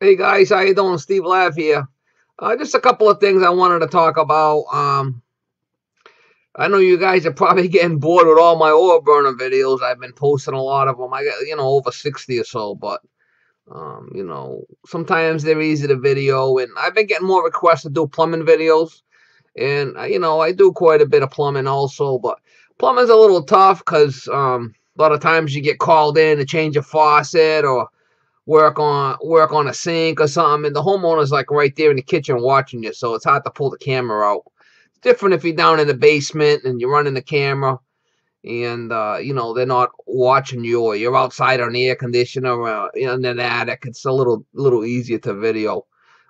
Hey guys, how you doing? Steve Lav here. Uh, just a couple of things I wanted to talk about. Um, I know you guys are probably getting bored with all my oil burner videos. I've been posting a lot of them. I got, you know, over 60 or so, but, um, you know, sometimes they're easy to video, and I've been getting more requests to do plumbing videos, and, uh, you know, I do quite a bit of plumbing also, but plumbing's a little tough because, um, a lot of times you get called in to change a faucet or work on work on a sink or something, and the homeowner's like right there in the kitchen watching you, so it's hard to pull the camera out. It's different if you're down in the basement and you're running the camera, and uh, you know they're not watching you, or you're outside on the air conditioner or in an attic. It's a little little easier to video.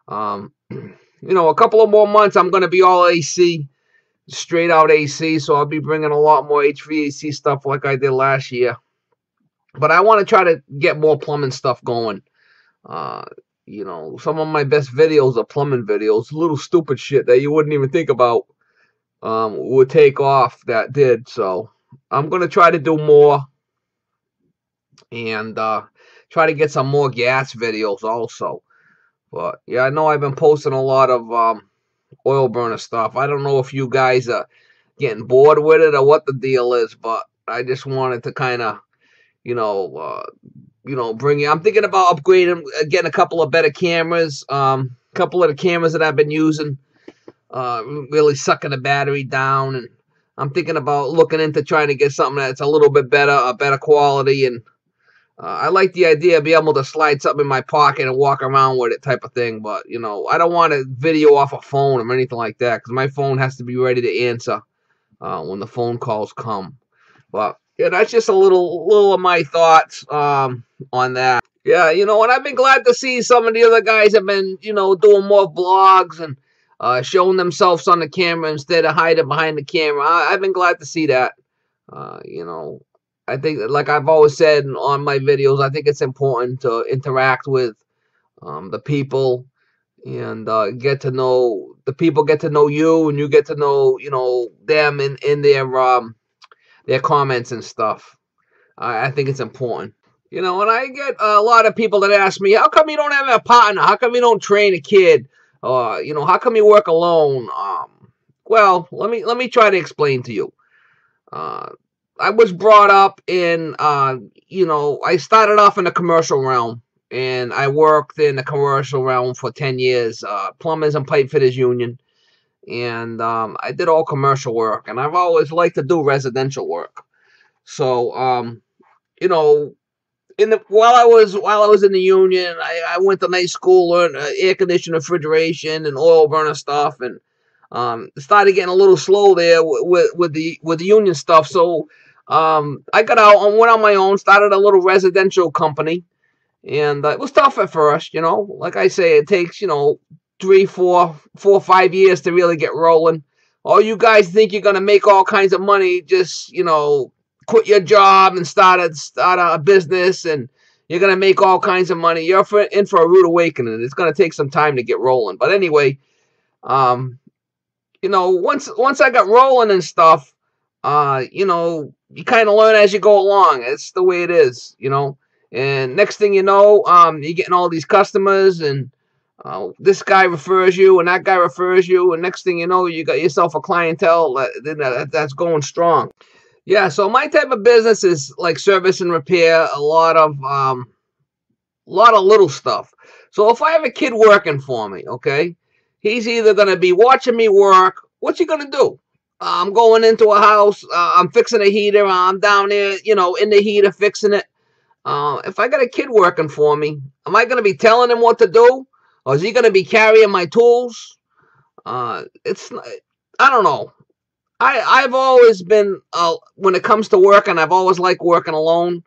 Um, you know, a couple of more months, I'm gonna be all AC, straight out AC, so I'll be bringing a lot more HVAC stuff like I did last year. But I want to try to get more plumbing stuff going. Uh, you know, some of my best videos are plumbing videos, little stupid shit that you wouldn't even think about um, would take off that did. So I'm going to try to do more and uh, try to get some more gas videos also. But yeah, I know I've been posting a lot of um, oil burner stuff. I don't know if you guys are getting bored with it or what the deal is, but I just wanted to kind of you know, uh, you know, bring I'm thinking about upgrading, uh, getting a couple of better cameras. Um, a couple of the cameras that I've been using, uh, really sucking the battery down, and I'm thinking about looking into trying to get something that's a little bit better, a better quality, and uh, I like the idea of being able to slide something in my pocket and walk around with it, type of thing. But you know, I don't want to video off a phone or anything like that because my phone has to be ready to answer uh, when the phone calls come. But yeah, that's just a little little of my thoughts um, on that. Yeah, you know, and I've been glad to see some of the other guys have been, you know, doing more vlogs and uh, showing themselves on the camera instead of hiding behind the camera. I, have been glad to see that. Uh, you know, I think, like I've always said on my videos, I think it's important to interact with um, the people and uh, get to know the people get to know you and you get to know you know them in in their um their comments and stuff. I think it's important. You know, and I get a lot of people that ask me, how come you don't have a partner? How come you don't train a kid? Uh, you know, how come you work alone? Um, well, let me let me try to explain to you. Uh, I was brought up in, uh, you know, I started off in the commercial realm, and I worked in the commercial realm for 10 years, uh, Plumbers and Pipe Fitters Union and um, I did all commercial work, and I've always liked to do residential work. So, um, you know, in the while I was while I was in the union, I, I went to night school, learned uh, air conditioning, refrigeration, and oil burner stuff, and um, started getting a little slow there with, with, the with the union stuff. So, um, I got out and went on my own, started a little residential company, and uh, it was tough at first. You know, like I say, it takes you know three, four, four, five years to really get rolling. All you guys think you're gonna make all kinds of money, just you know, quit your job and start a start a business, and you're gonna make all kinds of money. You're for, in for a rude awakening. It's gonna take some time to get rolling. But anyway, um, you know, once once I got rolling and stuff, uh, you know, you kind of learn as you go along. It's the way it is, you know. And next thing you know, um, you're getting all these customers and uh, this guy refers you and that guy refers you and next thing you know you got yourself a clientele that, that's going strong. Yeah so my type of business is like service and repair a lot of um a lot of little stuff. So if i have a kid working for me okay he's either going to be watching me work what's he going to do? Uh, i'm going into a house uh, i'm fixing a heater i'm down there you know in the heater fixing it. Uh, if i got a kid working for me am i going to be telling him what to do or is he going to be carrying my tools? Uh, it's I don't know. I I've always been uh, when it comes to working, I've always liked working alone,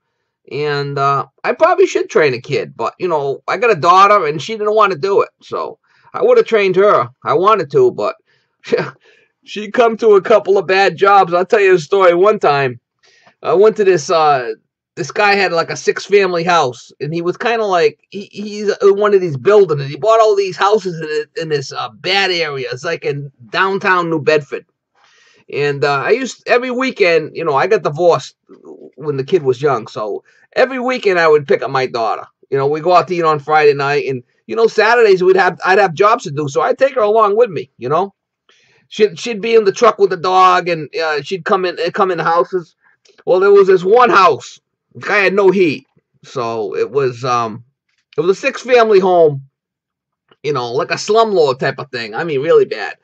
and uh, I probably should train a kid, but you know I got a daughter and she didn't want to do it, so I would have trained her. I wanted to, but she come to a couple of bad jobs. I'll tell you a story. One time, I went to this uh, this guy had like a six family house and he was kind of like he, he's one of these buildings and he bought all these houses in, in this uh, bad area it's like in downtown new bedford and uh, i used every weekend you know i got divorced when the kid was young so every weekend i would pick up my daughter You know, we go out to eat on Friday night, and you know, Saturdays we'd have I'd have jobs to do, so I'd take her along with me. You know, she'd she'd be in the truck with the dog, and uh, she'd come in come in houses. Well, there was this one house. The guy had no heat, so it was um, it was a six family home. You know, like a slumlord type of thing. I mean, really bad.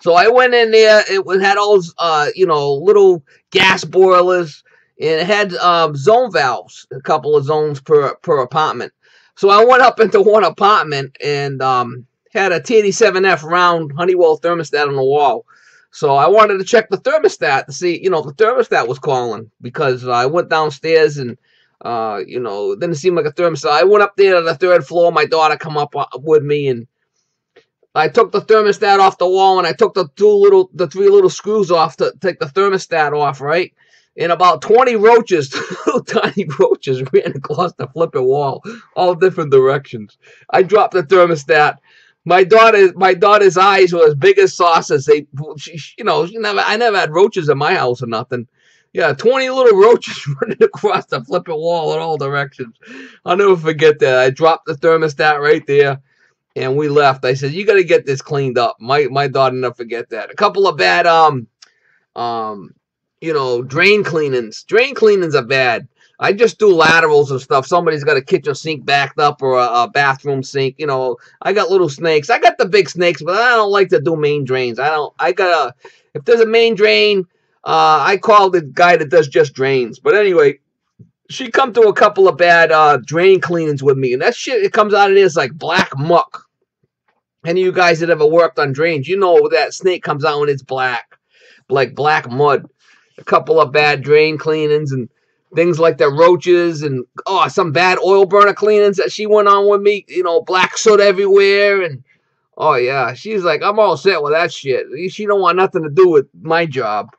So I went in there. It was, had all uh, you know, little gas boilers, and it had um, zone valves, a couple of zones per per apartment. So I went up into one apartment and um, had a T87F round Honeywell thermostat on the wall. So I wanted to check the thermostat to see, you know, the thermostat was calling because I went downstairs and, uh, you know, didn't seem like a thermostat. I went up there to the third floor. My daughter come up uh, with me and I took the thermostat off the wall and I took the two little, the three little screws off to take the thermostat off, right? And about 20 roaches, little tiny roaches, ran across the flipping wall, all different directions. I dropped the thermostat my daughter, my daughter's eyes were as big as saucers. They, she, you know, she never, I never had roaches in my house or nothing. Yeah, 20 little roaches running across the flipping wall in all directions. I'll never forget that. I dropped the thermostat right there and we left. I said, you got to get this cleaned up. My, my daughter never forget that. A couple of bad, um, um, you know, drain cleanings. Drain cleanings are bad. I just do laterals and stuff. Somebody's got a kitchen sink backed up or a, a, bathroom sink. You know, I got little snakes. I got the big snakes, but I don't like to do main drains. I don't. I got a. If there's a main drain, uh, I call the guy that does just drains. But anyway, she come to a couple of bad uh, drain cleanings with me, and that shit it comes out of there is like black muck. Any of you guys that ever worked on drains, you know that snake comes out when it's black, like black mud. A couple of bad drain cleanings and things like the roaches and oh some bad oil burner cleanings that she went on with me you know black soot everywhere and oh yeah she's like i'm all set with that shit. She don't want nothing to do with my job.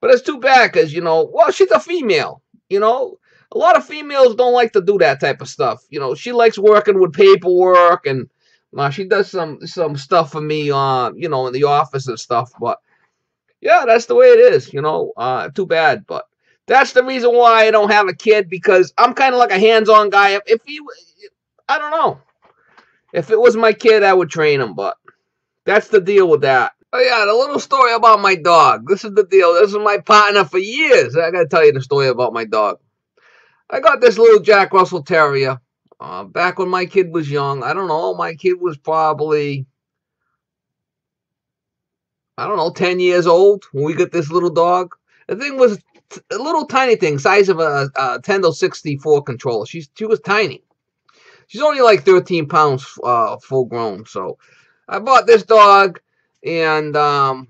But it's too bad because you know well she's a female you know? A lot of females don't like to do that type of stuff you know? She likes working with paperwork and uh, she does some some stuff for me uh you know in the office and stuff but yeah that's the way it is you know? Uh too bad but that's the reason why I don't have a kid because I'm kind of like a hands-on guy. If, if he, I don't know. If it was my kid, I would train him, but that's the deal with that. Oh yeah, the little story about my dog. This is the deal. This is my partner for years. I gotta tell you the story about my dog. I got this little Jack Russell Terrier uh, back when my kid was young. I don't know. My kid was probably, I don't know, 10 years old when we got this little dog. The thing was a little tiny thing, size of a, a Nintendo 64 controller. She's she was tiny. She's only like 13 pounds uh, full grown. So I bought this dog, and um,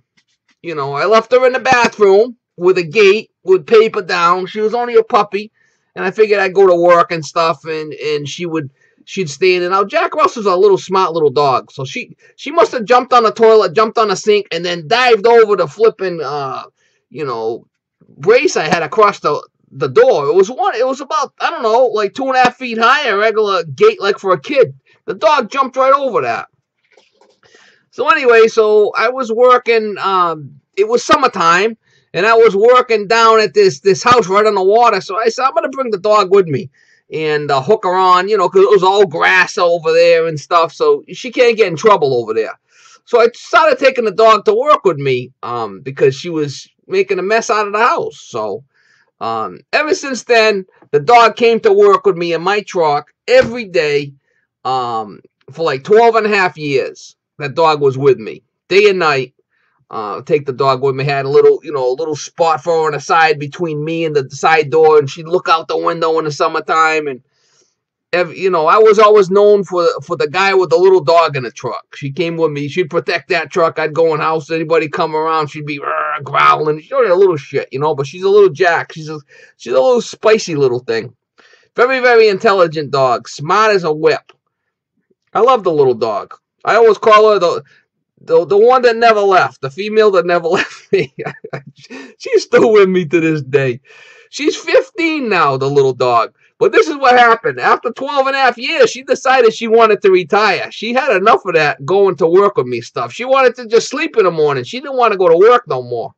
you know I left her in the bathroom with a gate with paper down. She was only a puppy, and I figured I'd go to work and stuff, and and she would she'd stay in. And now Jack Russell's a little smart little dog, so she she must have jumped on the toilet, jumped on the sink, and then dived over the flipping uh you know brace I had across the the door. It was one. It was about I don't know, like two and a half feet high, a regular gate like for a kid. The dog jumped right over that. So anyway, so I was working. Um, it was summertime, and I was working down at this this house right on the water. So I said I'm gonna bring the dog with me and uh, hook her on, you know, because it was all grass over there and stuff. So she can't get in trouble over there. So I started taking the dog to work with me um, because she was making a mess out of the house. So um, ever since then, the dog came to work with me in my truck every day um, for like 12 and a half years. That dog was with me day and night. Uh, take the dog with me. Had a little, you know, a little spot for her on the side between me and the side door, and she'd look out the window in the summertime and every, you know, I was always known for for the guy with the little dog in the truck. She came with me. She'd protect that truck. I'd go in house. Anybody come around, she'd be growling. She's only a little shit, you know, but she's a little jack. She's a she's a little spicy little thing. Very very intelligent dog. Smart as a whip. I love the little dog. I always call her the the the one that never left. The female that never left me. she's still with me to this day. She's 15 now, the little dog. But this is what happened. After 12 and a half years, she decided she wanted to retire. She had enough of that going to work with me stuff. She wanted to just sleep in the morning. She didn't want to go to work no more.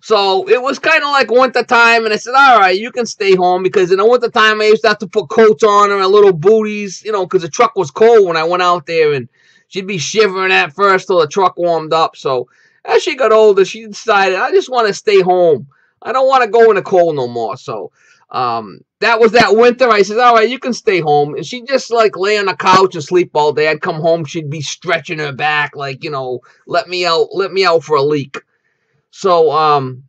So it was kind of like winter time, and I said, "All right, you can stay home because in the winter time I used to have to put coats on her and little booties, you know, because the truck was cold when I went out there, and she'd be shivering at first till the truck warmed up. So as she got older, she decided, I just want to stay home. I don't want to go in the cold no more. So um, that was that winter. I said, all right, you can stay home. And she just like lay on the couch and sleep all day. I'd come home, she'd be stretching her back, like, you know, let me out, let me out for a leak. So, um,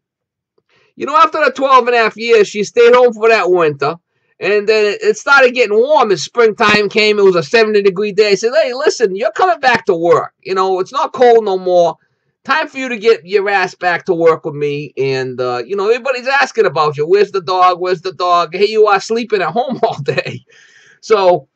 you know, after the 12 and a half years, she stayed home for that winter. And then it started getting warm as springtime came. It was a 70 degree day. I said, hey, listen, you're coming back to work. You know, it's not cold no more time for you to get your ass back to work with me. And, uh, you know, everybody's asking about you. Where's the dog? Where's the dog? Hey, you are sleeping at home all day. So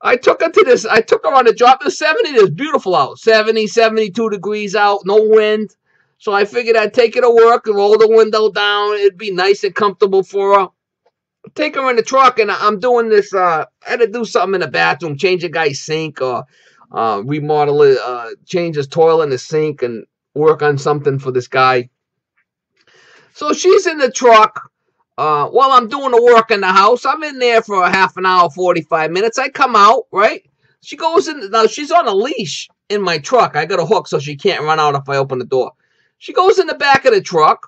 I took her to this. I took her on a drop to 70. It's beautiful out. 70, 72 degrees out. No wind. So I figured I'd take her to work and roll the window down. It'd be nice and comfortable for her. Take her in the truck, and I'm doing this. Uh, I had to do something in the bathroom, change a guy's sink or uh, remodel it, uh, change his toilet in the sink, and work on something for this guy. So she's in the truck uh, while I'm doing the work in the house. I'm in there for a half an hour, 45 minutes. I come out, right? She goes in. Now, she's on a leash in my truck. I got a hook so she can't run out if I open the door. She goes in the back of the truck,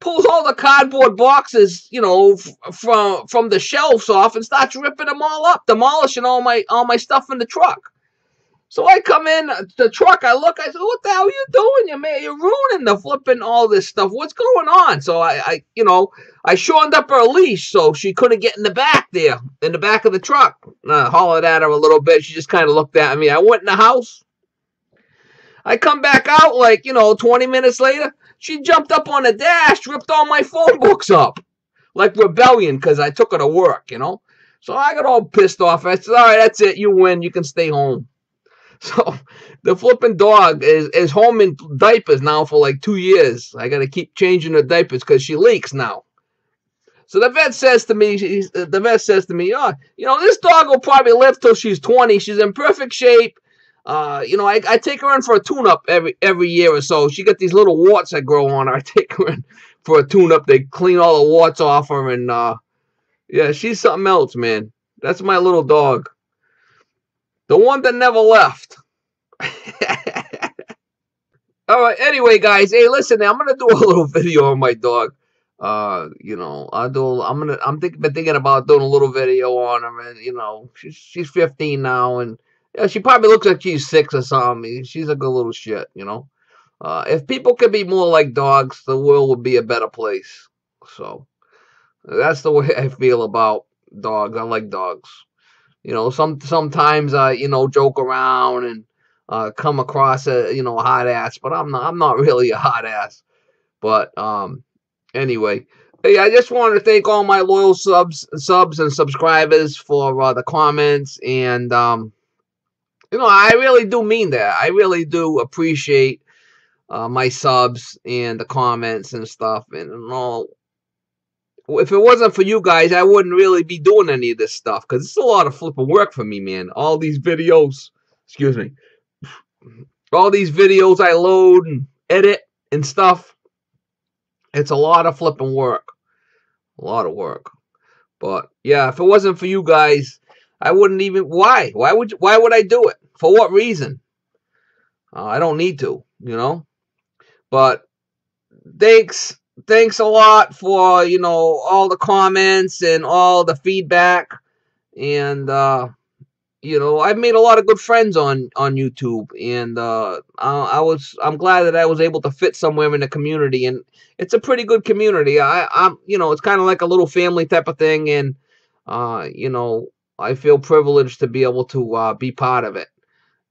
pulls all the cardboard boxes, you know, from from the shelves off and starts ripping them all up, demolishing all my all my stuff in the truck. So I come in uh, the truck, I look, I said, "What the hell are you doing, you man? You're ruining the flipping all this stuff. What's going on?" So I, I, you know, I shortened up her leash so she couldn't get in the back there, in the back of the truck. And I hollered at her a little bit. She just kind of looked at me. I went in the house. I come back out like you know, 20 minutes later. She jumped up on the dash, ripped all my phone books up, like rebellion, because I took her to work, you know. So I got all pissed off. I said, "All right, that's it. You win. You can stay home." So the flipping dog is, is home in diapers now for like two years. I got to keep changing the diapers because she leaks now. So the vet says to me, the vet says to me, oh, you know, this dog will probably live till she's 20. She's in perfect shape. Uh, you know, I, I take her in for a tune-up every every year or so. She got these little warts that grow on her. I take her in for a tune-up. They clean all the warts off her, and uh, yeah, she's something else, man. That's my little dog. The one that never left. All right. Anyway, guys, hey, listen. I'm gonna do a little video on my dog. Uh, you know, I do. I'm gonna. I'm think, been thinking about doing a little video on her, and you know, she's she's 15 now, and yeah, she probably looks like she's six or something. She's a good little shit, you know. Uh, if people could be more like dogs, the world would be a better place. So that's the way I feel about dogs. I like dogs you know, some sometimes I, you know, joke around and uh, come across a, you know, a hot ass, but I'm not, I'm not really a hot ass. But um, anyway, hey, I just want to thank all my loyal subs, subs and subscribers for uh, the comments, and um, you know, I really do mean that. I really do appreciate uh, my subs and the comments and stuff and, and all if it wasn't for you guys, I wouldn't really be doing any of this stuff because it's a lot of flipping work for me, man. All these videos, excuse me, all these videos I load and edit and stuff. It's a lot of flipping work, a lot of work. But yeah, if it wasn't for you guys, I wouldn't even. Why? Why would? Why would I do it? For what reason? Uh, I don't need to, you know. But thanks thanks a lot for you know all the comments and all the feedback. And uh you know i've made a lot of good friends on on youtube. And uh I, I, was i'm glad that i was able to fit somewhere in the community. And it's a pretty good community. I i'm you know it's kind of like a little family type of thing. And uh you know i feel privileged to be able to uh be part of it.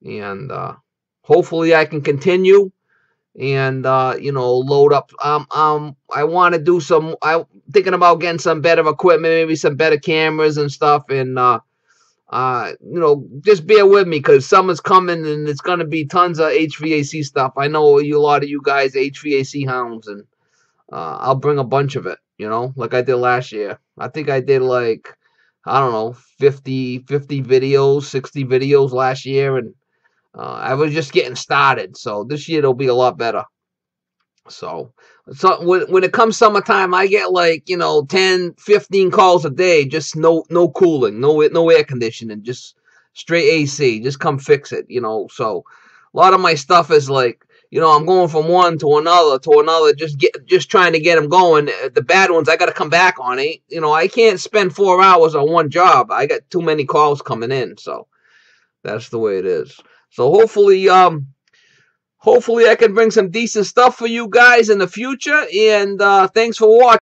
And uh hopefully i can continue and uh, you know load up. Um, um, I want to do some. I'm thinking about getting some better equipment, maybe some better cameras and stuff, and uh, uh, you know, just bear with me because summer's coming and it's gonna be tons of HVAC stuff. I know you a lot of you guys HVAC hounds, and uh, I'll bring a bunch of it. You know, like I did last year. I think I did like I don't know 50, 50 videos, 60 videos last year, and uh, I was just getting started, so this year it'll be a lot better. So, so when, when it comes summertime, I get like, you know, 10, 15 calls a day, just no no cooling, no no air conditioning, just straight AC. Just come fix it, you know. So a lot of my stuff is like, you know, I'm going from one to another to another, just get just trying to get them going. Uh, the bad ones I got to come back on. it. You know, I can't spend four hours on one job. I got too many calls coming in, so that's the way it is. So hopefully, um, hopefully I can bring some decent stuff for you guys in the future. And uh, thanks for watching.